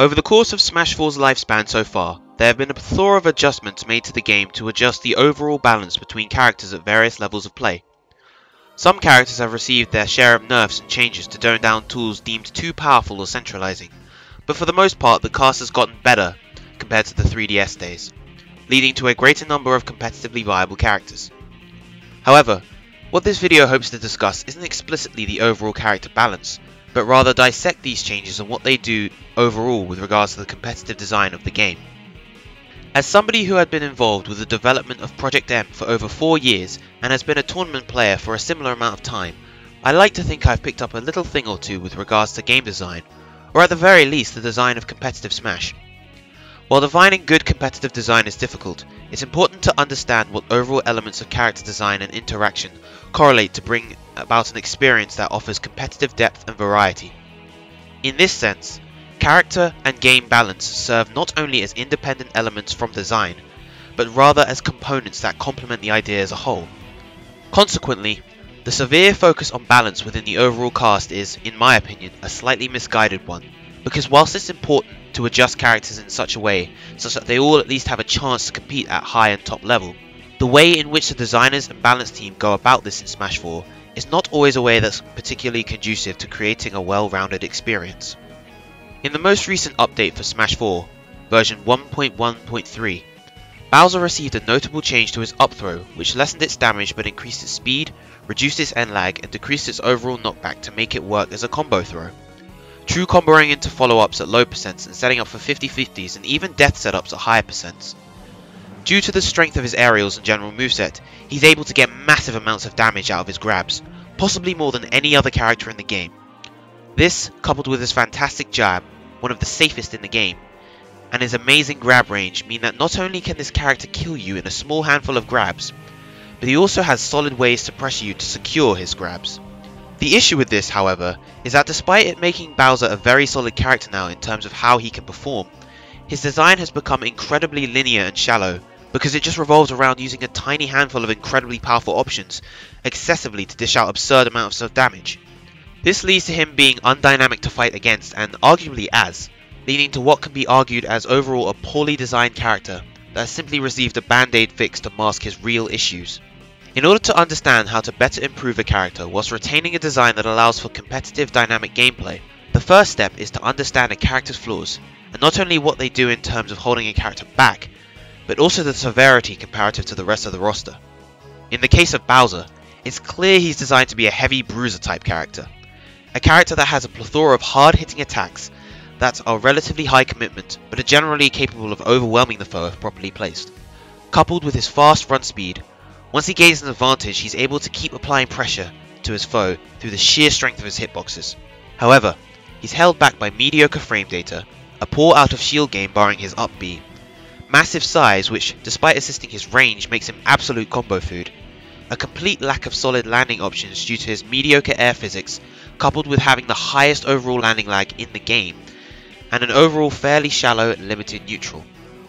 Over the course of Smash 4's lifespan so far, there have been a plethora of adjustments made to the game to adjust the overall balance between characters at various levels of play. Some characters have received their share of nerfs and changes to tone down tools deemed too powerful or centralizing, but for the most part the cast has gotten better compared to the 3DS days, leading to a greater number of competitively viable characters. However, what this video hopes to discuss isn't explicitly the overall character balance, but rather dissect these changes and what they do overall with regards to the competitive design of the game. As somebody who had been involved with the development of Project M for over 4 years and has been a tournament player for a similar amount of time, I like to think I've picked up a little thing or two with regards to game design, or at the very least the design of competitive Smash. While defining good competitive design is difficult, it's important to understand what overall elements of character design and interaction correlate to bring about an experience that offers competitive depth and variety. In this sense, character and game balance serve not only as independent elements from design, but rather as components that complement the idea as a whole. Consequently, the severe focus on balance within the overall cast is, in my opinion, a slightly misguided one, because whilst it's important to adjust characters in such a way such that they all at least have a chance to compete at high and top level, the way in which the designers and balance team go about this in Smash 4 is not always a way that's particularly conducive to creating a well-rounded experience. In the most recent update for Smash 4, version 1.1.3, Bowser received a notable change to his up throw which lessened its damage but increased its speed, reduced its end lag and decreased its overall knockback to make it work as a combo throw. True comboing into follow-ups at low percents and setting up for 50-50s and even death setups at higher percents. Due to the strength of his aerials and general moveset, he's able to get massive amounts of damage out of his grabs, possibly more than any other character in the game. This, coupled with his fantastic jab, one of the safest in the game, and his amazing grab range mean that not only can this character kill you in a small handful of grabs, but he also has solid ways to pressure you to secure his grabs. The issue with this, however, is that despite it making Bowser a very solid character now in terms of how he can perform, his design has become incredibly linear and shallow, because it just revolves around using a tiny handful of incredibly powerful options excessively to dish out absurd amounts of damage. This leads to him being undynamic to fight against and arguably as, leading to what can be argued as overall a poorly designed character that has simply received a band-aid fix to mask his real issues. In order to understand how to better improve a character whilst retaining a design that allows for competitive dynamic gameplay, the first step is to understand a character's flaws, and not only what they do in terms of holding a character back, but also the severity comparative to the rest of the roster. In the case of Bowser, it's clear he's designed to be a heavy bruiser type character. A character that has a plethora of hard hitting attacks that are relatively high commitment but are generally capable of overwhelming the foe if properly placed. Coupled with his fast run speed, once he gains an advantage he's able to keep applying pressure to his foe through the sheer strength of his hitboxes. However, he's held back by mediocre frame data, a poor out of shield game barring his up B, massive size which, despite assisting his range, makes him absolute combo food, a complete lack of solid landing options due to his mediocre air physics, coupled with having the highest overall landing lag in the game, and an overall fairly shallow and limited neutral.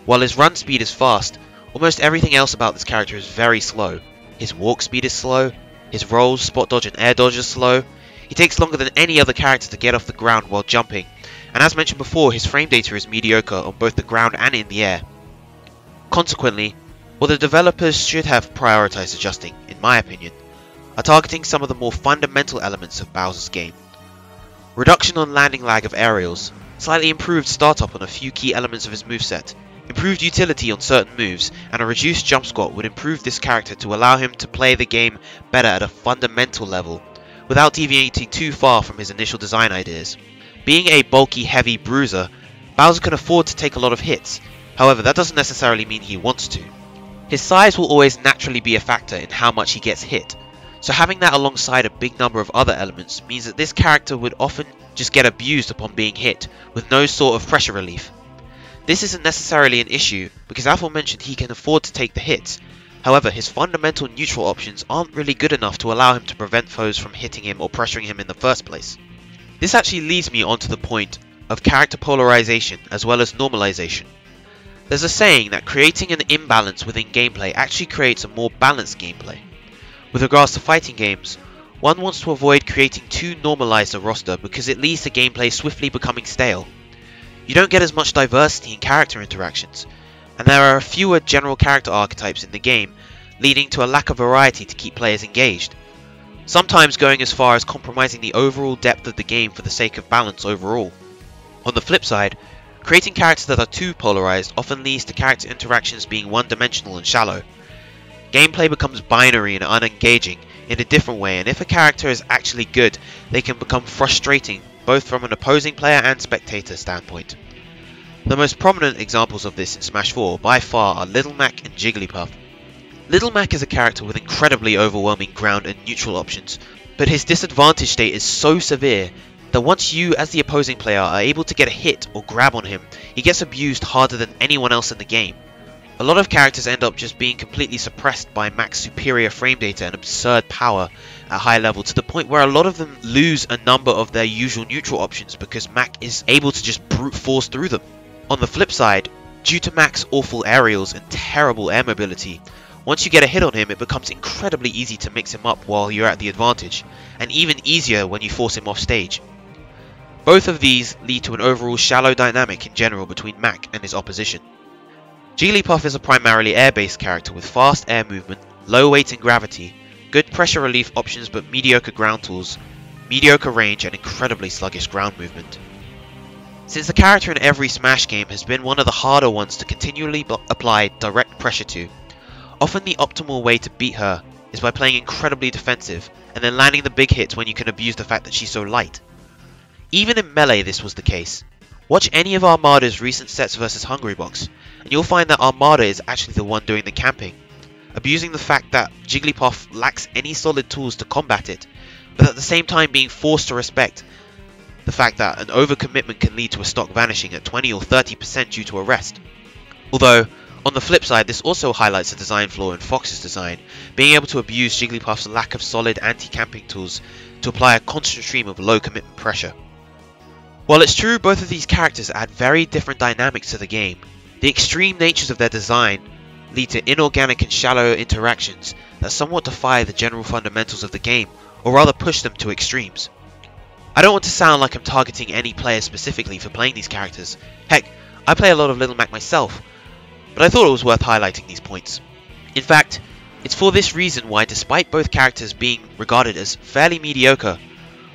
While his run speed is fast, almost everything else about this character is very slow. His walk speed is slow, his rolls, spot dodge and air dodge are slow, he takes longer than any other character to get off the ground while jumping, and as mentioned before, his frame data is mediocre on both the ground and in the air. Consequently, what the developers should have prioritized adjusting, in my opinion, are targeting some of the more fundamental elements of Bowser's game. Reduction on landing lag of aerials, slightly improved startup on a few key elements of his moveset, improved utility on certain moves, and a reduced jump squat would improve this character to allow him to play the game better at a fundamental level, without deviating too far from his initial design ideas. Being a bulky, heavy bruiser, Bowser can afford to take a lot of hits, However, that doesn't necessarily mean he wants to. His size will always naturally be a factor in how much he gets hit, so having that alongside a big number of other elements means that this character would often just get abused upon being hit, with no sort of pressure relief. This isn't necessarily an issue, because aforementioned he can afford to take the hits, however his fundamental neutral options aren't really good enough to allow him to prevent foes from hitting him or pressuring him in the first place. This actually leads me onto the point of character polarization as well as normalization. There's a saying that creating an imbalance within gameplay actually creates a more balanced gameplay. With regards to fighting games, one wants to avoid creating too normalized a roster because it leads to gameplay swiftly becoming stale. You don't get as much diversity in character interactions, and there are fewer general character archetypes in the game, leading to a lack of variety to keep players engaged. Sometimes going as far as compromising the overall depth of the game for the sake of balance overall. On the flip side, creating characters that are too polarized often leads to character interactions being one-dimensional and shallow. Gameplay becomes binary and unengaging in a different way, and if a character is actually good, they can become frustrating both from an opposing player and spectator standpoint. The most prominent examples of this in Smash 4 by far are Little Mac and Jigglypuff. Little Mac is a character with incredibly overwhelming ground and neutral options, but his disadvantage state is so severe that once you as the opposing player are able to get a hit or grab on him, he gets abused harder than anyone else in the game. A lot of characters end up just being completely suppressed by Mac's superior frame data and absurd power at high level to the point where a lot of them lose a number of their usual neutral options because Mac is able to just brute force through them. On the flip side, due to Mac's awful aerials and terrible air mobility, once you get a hit on him it becomes incredibly easy to mix him up while you're at the advantage, and even easier when you force him off stage. Both of these lead to an overall shallow dynamic in general between Mac and his opposition. Jigglypuff is a primarily air-based character with fast air movement, low weight and gravity, good pressure relief options but mediocre ground tools, mediocre range and incredibly sluggish ground movement. Since the character in every Smash game has been one of the harder ones to continually apply direct pressure to, often the optimal way to beat her is by playing incredibly defensive and then landing the big hits when you can abuse the fact that she's so light. Even in Melee this was the case. Watch any of Armada's recent sets versus Hungrybox, and you'll find that Armada is actually the one doing the camping, abusing the fact that Jigglypuff lacks any solid tools to combat it, but at the same time being forced to respect the fact that an overcommitment can lead to a stock vanishing at 20 or 30% due to a rest. Although, on the flip side, this also highlights a design flaw in Fox's design, being able to abuse Jigglypuff's lack of solid anti-camping tools to apply a constant stream of low commitment pressure. While it's true both of these characters add very different dynamics to the game, the extreme natures of their design lead to inorganic and shallow interactions that somewhat defy the general fundamentals of the game, or rather push them to extremes. I don't want to sound like I'm targeting any player specifically for playing these characters. Heck, I play a lot of Little Mac myself, but I thought it was worth highlighting these points. In fact, it's for this reason why despite both characters being regarded as fairly mediocre,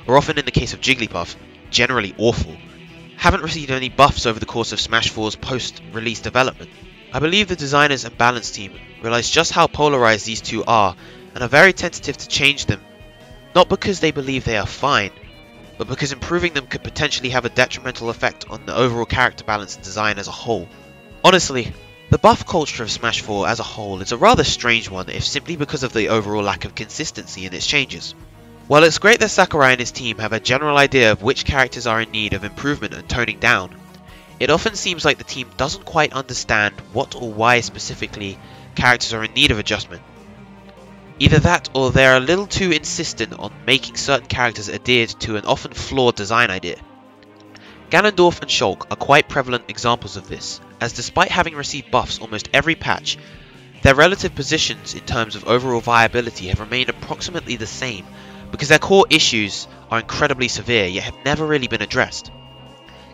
or often in the case of Jigglypuff, generally awful, haven't received any buffs over the course of Smash 4's post-release development. I believe the designers and balance team realize just how polarized these two are and are very tentative to change them, not because they believe they are fine, but because improving them could potentially have a detrimental effect on the overall character balance and design as a whole. Honestly, the buff culture of Smash 4 as a whole is a rather strange one if simply because of the overall lack of consistency in its changes. While it's great that Sakurai and his team have a general idea of which characters are in need of improvement and toning down, it often seems like the team doesn't quite understand what or why specifically characters are in need of adjustment. Either that or they're a little too insistent on making certain characters adhered to an often flawed design idea. Ganondorf and Shulk are quite prevalent examples of this, as despite having received buffs almost every patch, their relative positions in terms of overall viability have remained approximately the same because their core issues are incredibly severe yet have never really been addressed.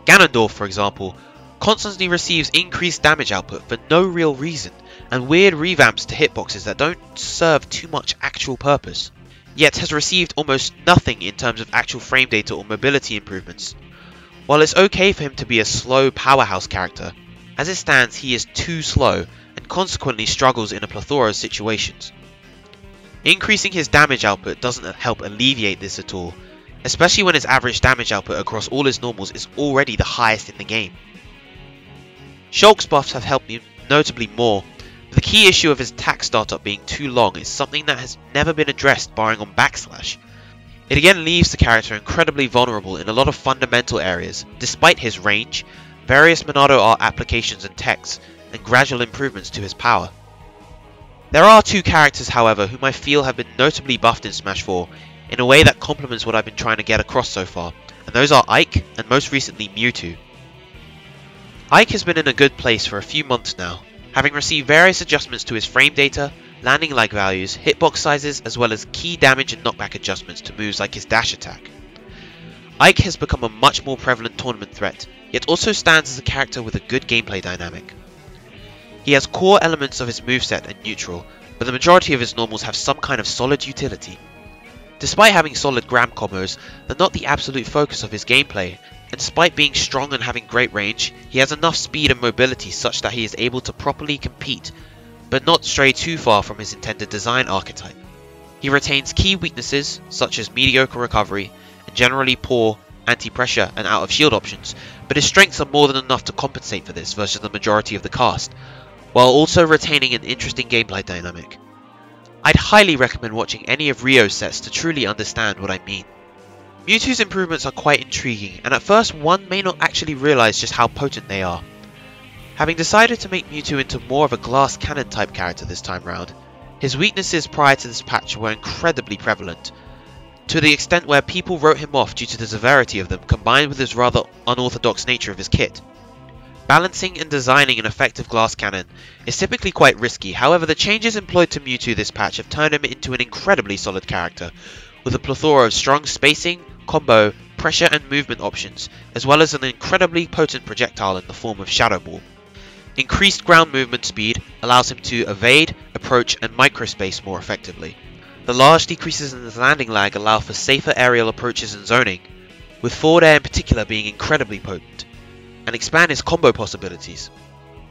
Ganondorf, for example, constantly receives increased damage output for no real reason and weird revamps to hitboxes that don't serve too much actual purpose, yet has received almost nothing in terms of actual frame data or mobility improvements. While it's okay for him to be a slow powerhouse character, as it stands he is too slow and consequently struggles in a plethora of situations. Increasing his damage output doesn't help alleviate this at all, especially when his average damage output across all his normals is already the highest in the game. Shulk's buffs have helped me notably more, but the key issue of his attack startup being too long is something that has never been addressed barring on backslash. It again leaves the character incredibly vulnerable in a lot of fundamental areas, despite his range, various Monado art applications and techs, and gradual improvements to his power. There are two characters, however, whom I feel have been notably buffed in Smash 4 in a way that complements what I've been trying to get across so far, and those are Ike and most recently Mewtwo. Ike has been in a good place for a few months now, having received various adjustments to his frame data, landing lag values, hitbox sizes, as well as key damage and knockback adjustments to moves like his dash attack. Ike has become a much more prevalent tournament threat, yet also stands as a character with a good gameplay dynamic. He has core elements of his moveset and neutral, but the majority of his normals have some kind of solid utility. Despite having solid grab combos, they're not the absolute focus of his gameplay, and despite being strong and having great range, he has enough speed and mobility such that he is able to properly compete, but not stray too far from his intended design archetype. He retains key weaknesses such as mediocre recovery and generally poor anti-pressure and out of shield options, but his strengths are more than enough to compensate for this versus the majority of the cast, while also retaining an interesting gameplay dynamic. I'd highly recommend watching any of Ryo's sets to truly understand what I mean. Mewtwo's improvements are quite intriguing, and at first one may not actually realise just how potent they are. Having decided to make Mewtwo into more of a glass cannon type character this time round, his weaknesses prior to this patch were incredibly prevalent, to the extent where people wrote him off due to the severity of them combined with his rather unorthodox nature of his kit. Balancing and designing an effective glass cannon is typically quite risky, however the changes employed to Mewtwo this patch have turned him into an incredibly solid character, with a plethora of strong spacing, combo, pressure and movement options, as well as an incredibly potent projectile in the form of Shadow Ball. Increased ground movement speed allows him to evade, approach and microspace more effectively. The large decreases in his landing lag allow for safer aerial approaches and zoning, with forward air in particular being incredibly potent and expand his combo possibilities.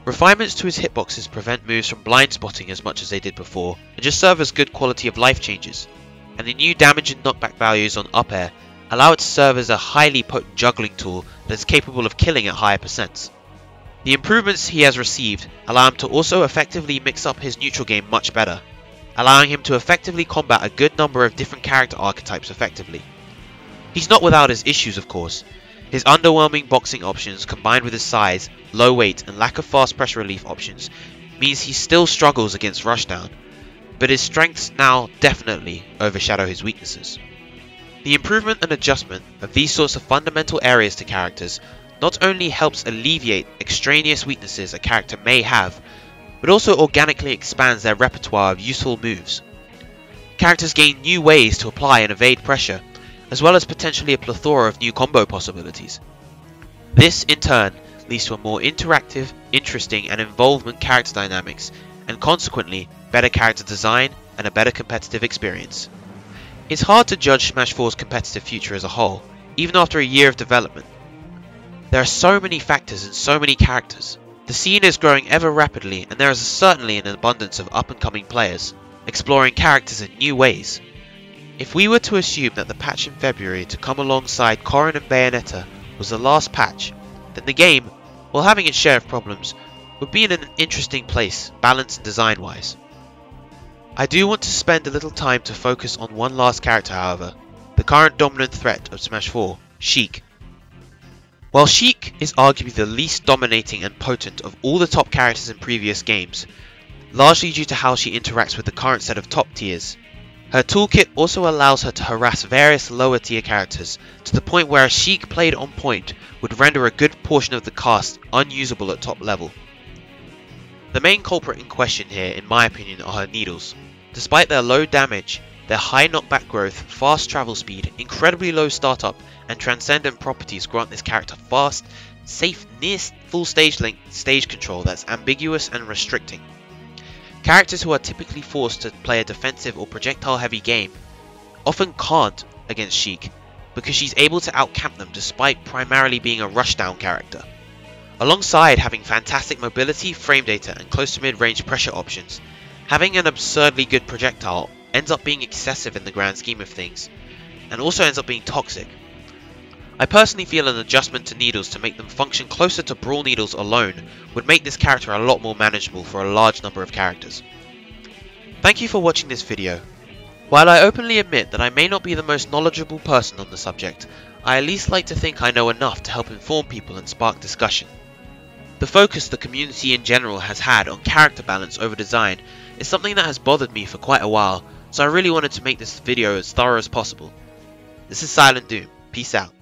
Refinements to his hitboxes prevent moves from blind spotting as much as they did before, and just serve as good quality of life changes. And the new damage and knockback values on up air allow it to serve as a highly potent juggling tool that is capable of killing at higher percents. The improvements he has received allow him to also effectively mix up his neutral game much better, allowing him to effectively combat a good number of different character archetypes effectively. He's not without his issues of course, his underwhelming boxing options combined with his size, low weight and lack of fast pressure relief options means he still struggles against rushdown, but his strengths now definitely overshadow his weaknesses. The improvement and adjustment of these sorts of fundamental areas to characters not only helps alleviate extraneous weaknesses a character may have, but also organically expands their repertoire of useful moves. Characters gain new ways to apply and evade pressure, as well as potentially a plethora of new combo possibilities. This, in turn, leads to a more interactive, interesting and involvement character dynamics, and consequently, better character design and a better competitive experience. It's hard to judge Smash 4's competitive future as a whole, even after a year of development. There are so many factors and so many characters. The scene is growing ever rapidly and there is certainly an abundance of up and coming players, exploring characters in new ways. If we were to assume that the patch in February to come alongside Corrin and Bayonetta was the last patch, then the game, while having its share of problems, would be in an interesting place, balance and design wise. I do want to spend a little time to focus on one last character however, the current dominant threat of Smash 4, Sheik. While Sheik is arguably the least dominating and potent of all the top characters in previous games, largely due to how she interacts with the current set of top tiers, her toolkit also allows her to harass various lower tier characters, to the point where a Sheik played on point would render a good portion of the cast unusable at top level. The main culprit in question here, in my opinion, are her needles. Despite their low damage, their high knockback growth, fast travel speed, incredibly low startup, and transcendent properties grant this character fast, safe, near full stage length stage control that's ambiguous and restricting. Characters who are typically forced to play a defensive or projectile heavy game often can't against Sheik because she's able to outcamp them despite primarily being a rushdown character. Alongside having fantastic mobility, frame data and close to mid-range pressure options, having an absurdly good projectile ends up being excessive in the grand scheme of things, and also ends up being toxic. I personally feel an adjustment to needles to make them function closer to Brawl needles alone would make this character a lot more manageable for a large number of characters. Thank you for watching this video. While I openly admit that I may not be the most knowledgeable person on the subject, I at least like to think I know enough to help inform people and spark discussion. The focus the community in general has had on character balance over design is something that has bothered me for quite a while, so I really wanted to make this video as thorough as possible. This is Silent Doom, peace out.